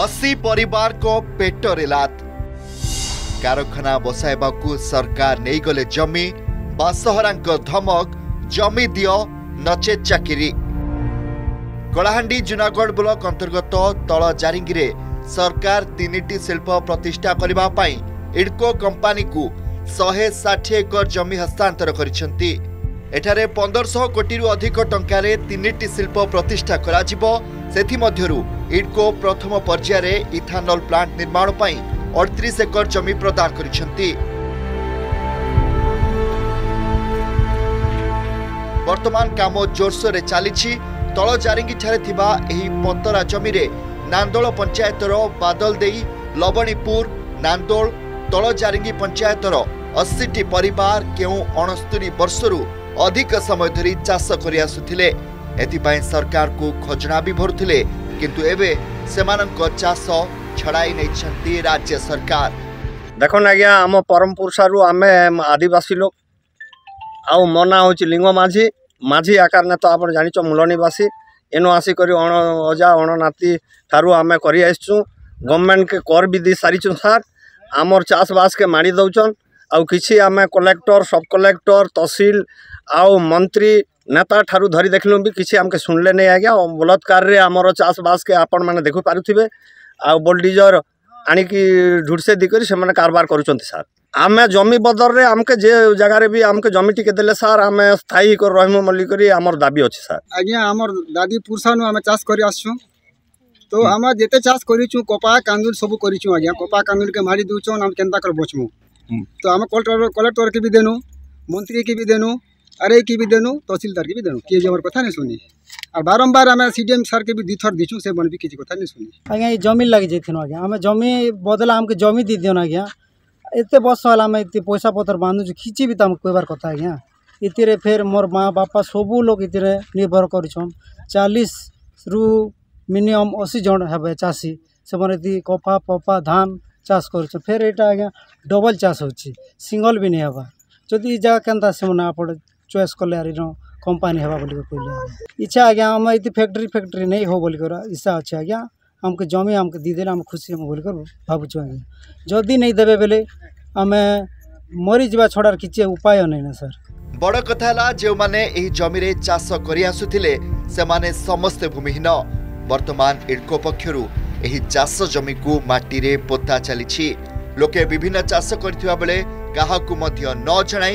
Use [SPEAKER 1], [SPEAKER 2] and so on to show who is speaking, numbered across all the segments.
[SPEAKER 1] असी परिवारको पेट रेलात कारखाना बसाइବାକୁ सरकार नेगले जमि बासहराको धमक जमि दियो नचे चाकरी କଳାହାଣ୍ଡି ଜୁନାଗଡ଼ ବ୍ଲକ ଅନ୍ତର୍ଗତ ତଳ ଜାରିଙ୍ଗିରେ ସରକାର ତିନିଟି ଶିଳ୍ପ ପ୍ରତିଷ୍ଠା କରିବା ପାଇଁ ଇଡ଼କୋ କମ୍ପାନୀକୁ ଶହେ ଷାଠିଏ ଏକର ଜମି ହସ୍ତାନ୍ତର କରିଛନ୍ତି ଏଠାରେ ପନ୍ଦରଶହ କୋଟିରୁ ଅଧିକ ଟଙ୍କାରେ ତିନିଟି ଶିଳ୍ପ ପ୍ରତିଷ୍ଠା କରାଯିବ ସେଥିମଧ୍ୟରୁ ইডকো প্রথম পর্যায়ে ইথানল প্লান্ট নির্মাণ পাই অড়তিশ একর জমি প্রদান করেছেন বর্তমান কাম জোরসোরে চালিছি তল জারিঙ্গিঠারে থিবা এই পতরা জমিরে নান্দোল পঞ্চায়েতর বাদলদেই লবণীপুর নান্দোল তল জারিঙ্গি পঞ্চায়েতর ଅଶୀଟି ପରିବାର କେଉଁ ଅଣସ୍ତୁରୀ ବର୍ଷରୁ ଅଧିକ ସମୟ ଧରି ଚାଷ କରିଆସୁଥିଲେ ଏଥିପାଇଁ ସରକାରଙ୍କୁ ଖଜଣା ବି ଭରୁଥିଲେ କିନ୍ତୁ ଏବେ ସେମାନଙ୍କ ଚାଷ ଛଡ଼ାଇ ନେଇଛନ୍ତି ରାଜ୍ୟ ସରକାର
[SPEAKER 2] ଦେଖୁନ୍ ଆଜ୍ଞା ଆମ ପରମ ପୁରୁଷାରୁ ଆମେ ଆଦିବାସୀ ଲୋକ ଆଉ ମୋ ନାଁ ହେଉଛି ଲିଙ୍ଗ ମାଝି ମାଝି ଆକାର ନେତା ଆପଣ ଜାଣିଛ ମୂଳନିବାସୀ ଏନୁ ଆସିକରି ଅଣ ଅଜା ଅଣନାତି ଠାରୁ ଆମେ କରି ଆସିଛୁ ଗଭର୍ଣ୍ଣମେଣ୍ଟକେ କର ବି ଦେଇ ସାରିଛୁ ସାର୍ ଆମର ଚାଷବାସକେ ମାଡ଼ି ଦେଉଛନ୍ ଆଉ କିଛି ଆମେ କଲେକ୍ଟର ସବ୍ କଲେକ୍ଟର ତହସିଲ ଆଉ ମନ୍ତ୍ରୀ ନେତା ଠାରୁ ଧରି ଦେଖିଲୁ ବି କିଛି ଆମକେ ଶୁଣିଲେ ନାଇଁ ଆଜ୍ଞା ବଳତ୍କାରରେ ଆମର ଚାଷବାସକେ ଆପଣମାନେ ଦେଖିପାରୁଥିବେ ଆଉ ବୋଲ୍ଡିଜର ଆଣିକି ଢୁଡ଼ସେ ଦେଇକରି ସେମାନେ କାରବାର କରୁଛନ୍ତି ସାର୍ ଆମେ ଜମି ବଦଳରେ ଆମକେ ଯେ ଜାଗାରେ ବି ଆମକେ ଜମି ଟିକେ ଦେଲେ ସାର୍ ଆମେ ସ୍ଥାୟୀ କରି ରହିମୁ ବୋଲିକରି ଆମର ଦାବି ଅଛି ସାର୍
[SPEAKER 3] ଆଜ୍ଞା ଆମର ଦାବି ପୁରୁଷାନୁ ଆମେ ଚାଷ କରି ଆସୁଛୁ ତ ଆମେ ଯେତେ ଚାଷ କରିଛୁ କପା କାନ୍ଦୁଲ ସବୁ କରିଛୁ ଆଜ୍ଞା କପା କାନ୍ଦୁଲକେ ମାରି ଦେଉଛନ୍ ଆମେ କେନ୍ତା କରି ବଞ୍ଚମୁ ତ ଆମେ କଲେକ୍ଟର କଲେକ୍ଟରକେ ବି ଦେନୁ ମନ୍ତ୍ରୀକେ ବି ଦେନୁ अरे की भी देनु तहसीलदार के भी देनु किए जमार कथा नहीं सुनी आर बारंबार आम सी सर के भी दु थर से मन भी किसी कथा
[SPEAKER 4] नहीं सुनी आज्ञा ये जमीन लगे जाइन आज्ञा आम जमी बदला आमको जमी दी दिन आज्ञा एत बर्ष होगा आम ये पैसा पतर बांधु खींची भी तो कहार कथ आज्ञा इतिर फेर मोर माँ बापा सब लोग इतने निर्भर कर चालीस रु मिनिमम अशी जन हे चाषी से मैंने कपा पपा धान चाष कर फेर यहाँ आज्ञा डबल चाष हो सिंगल भी नहीं हाँ जदि जगह के आप ଚଏସ୍ କଲେ ଆର୍ ଇନ କମ୍ପାନୀ ହେବା ବୋଲିକରି କହିଲେ ଇଚ୍ଛା ଆଜ୍ଞା ଆମେ ଏତି ଫ୍ୟାକ୍ଟ୍ରି ଫ୍ୟାକ୍ଟ୍ରି ନେଇ ହଉ ବୋଲିକରି ଇଚ୍ଛା ଅଛି ଆଜ୍ଞା ଆମକୁ ଜମି ଆମକୁ ଦେଇଦେଲେ ଆମେ ଖୁସି ହେବୁ ବୋଲିକରି ଭାବୁଛୁ ଆଜ୍ଞା ଯଦି ନେଇ ଦେବେ ବେଲେ ଆମେ ମରିଯିବା ଛଡ଼ାର କିଛି ଉପାୟ ନାହିଁ ନା ସାର୍
[SPEAKER 1] ବଡ଼ କଥା ହେଲା ଯେଉଁମାନେ ଏହି ଜମିରେ ଚାଷ କରି ଆସୁଥିଲେ ସେମାନେ ସମସ୍ତେ ଭୂମିହୀନ ବର୍ତ୍ତମାନ ଇଡ଼କୋ ପକ୍ଷରୁ ଏହି ଚାଷ ଜମିକୁ ମାଟିରେ ପୋତା ଚାଲିଛି ଲୋକେ ବିଭିନ୍ନ ଚାଷ କରିଥିବା ବେଳେ କାହାକୁ ମଧ୍ୟ ନ ଜଣାଇ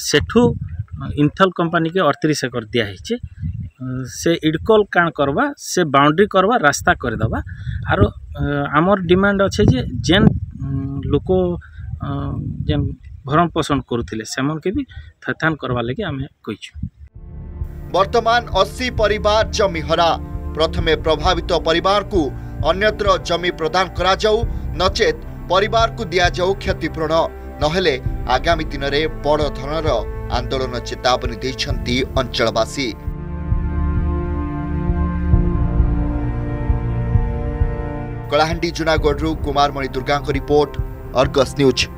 [SPEAKER 5] सेठू इंथल कंपानी के अड़तीस एकर दियाही से इडकोल काण करवा से बाउंड्री करवा रास्ता करदे आर आमर डिमांड अच्छे जे जेन लोक जेन भरण पोषण करुले से भी थैथान करवा लगे आम
[SPEAKER 1] कही बर्तमान अशी पर जमी हरा प्रथमे प्रभावित पर अन्यत्र जमी प्रदान करा नचेत परिवार को जाऊ क्षतिपूरण नहेले आगामी दिनले बड धनर आन्दोलन चेतावनी अञ्चलवासी कला Kumarmani Durga report Argus news